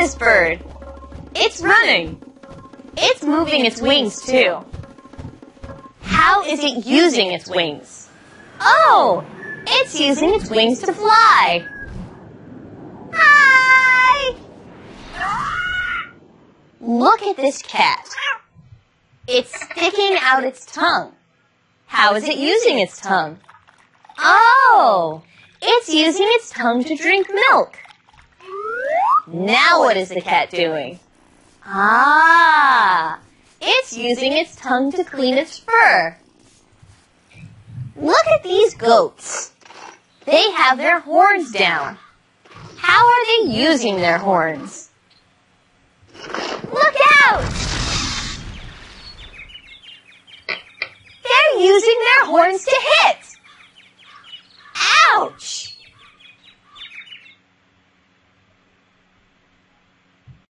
this bird. It's running. It's moving its wings too. How is it using its wings? Oh, it's using its wings to fly. Hi! Look at this cat. It's sticking out its tongue. How is it using its tongue? Oh, it's using its tongue to drink milk. Now what is the cat doing? Ah, it's using its tongue to clean its fur. Look at these goats. They have their horns down. How are they using their horns? Look out! They're using their horns to hit. Ouch!